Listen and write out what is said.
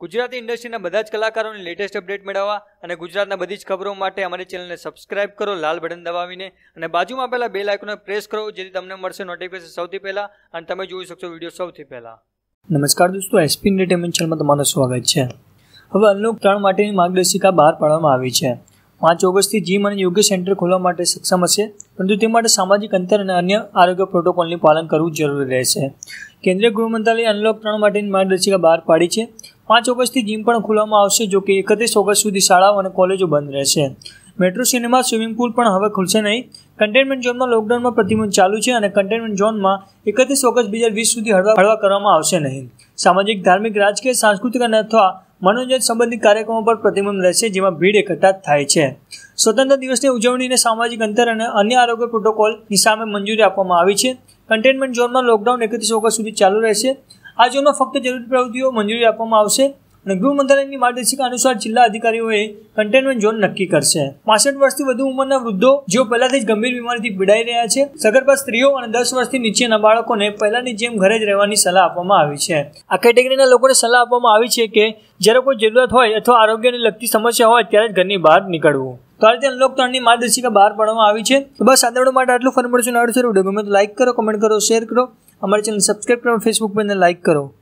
ગુજરાતી ઇન્ડસ્ટ્રીના બધા જ કલાકારોની લેટેસ્ટ અપડેટ મેળવવા અને ગુજરાતના બધી જ ખબરો માટે અમારી ચેનલને સબસ્ક્રાઇબ કરો, લાલ બટન દબાવીને અને બાજુમાં આપેલા બે લાઇકોને પ્રેસ કરો, જેથી તમને મળશે નોટિફિકેશન સૌથી પહેલાં અને તમે જોઈ શકશો વીડિયો સૌથી પહેલાં. નમસ્કાર દોસ્તો એસપી એન્ટરટેનમેન્ટ ચેનલમાં તમારું સ્વાગત છે. હવે અનલોક ત્રણ માટેની માર્ગદર્શિકા બહાર પાડવામાં આવી છે. પાંચ ઓગસ્ટથી જીમ અને યોગ્ય સેન્ટર ખોલવા માટે સક્ષમ હશે, પરંતુ તે માટે સામાજિક અંતર અને અન્ય આરોગ્ય પ્રોટોકોલનું પાલન કરવું જરૂરી રહેશે. કેન્દ્રીય ગૃહ મંત્રાલયે અનલોક ત્રણ માટેની માર્ગદર્શિકા બહાર પાડી છે. પાંચ ઓગસ્ટથી જીમ પણ ખોલવામાં આવશે, જો કે એકત્રીસ ઓગસ્ટ સુધી શાળાઓ અને કોલેજો બંધ રહેશે. મેટ્રો સિનેમા સ્વિમિંગ પુલ પણ હવે ખુલશે નહીં. કન્ટેનમેન્ટ ઝોનમાં લોકડાઉનમાં પ્રતિબંધ ચાલુ છે અને કન્ટેનમેન્ટ ઝોનમાં એકત્રીસ ઓગસ્ટ બે હજાર વીસ સુધી હળવા હળવા કરવામાં આવશે નહીં. સામાજિક, ધાર્મિક, રાજકીય, સાંસ્કૃતિક અને અથવા મનોરંજન સંબંધિત કાર્યક્રમો પર પ્રતિબંધ રહેશે, જેમાં ભીડ એકઠા થાય છે. સ્વતંત્ર દિવસની ઉજવણીને સામાજિક અંતર અને અન્ય આરોગ્ય પ્રોટોકોલની સામે મંજૂરી આપવામાં આવી છે. કન્ટેનમેન્ટ ઝોનમાં લોકડાઉન એકત્રીસ ઓગસ્ટ સુધી ચાલુ રહેશે. આ ઝોનમાં ફક્ત જરૂરી પ્રવૃત્તિઓ મંજૂરી આપવામાં આવશે અને ગૃહ મંત્રાલયની માર્ગદર્શિકા અનુસાર જિલ્લા અધિકારીઓએ કન્ટેનમેન્ટ ઝોન નક્કી કરશે. પાસઠ વર્ષથી વધુ ઉંમરના વૃદ્ધો, જેઓ પહેલાથી જ ગંભીર બીમારીથી પીડાઈ રહ્યા છે, સગર્ભા સ્ત્રીઓ અને દસ વર્ષથી નીચેના બાળકોને પહેલાની જેમ ઘરે જ રહેવાની સલાહ આપવામાં આવી છે. આ કેટેગરીના લોકોને સલાહ આપવામાં આવી છે કે જ્યારે કોઈ જરૂરિયાત હોય અથવા આરોગ્યને લગતી સમસ્યા હોય ત્યારે જ ઘરની બહાર નીકળવું. તો આ રીતે અનલોક ત્રણની માર્ગદર્શિકા બહાર પાડવામાં આવી છે. તો બસ આ માટે આટલું. ફરી મળશું સર વીડિયો ગમે તો લાઈક કરો કમેન્ટ કરો શેર કરો. અમારી ચેનલ સબસ્ક્રાઈબ કરો ફેસબુક પર લાઈક કરો.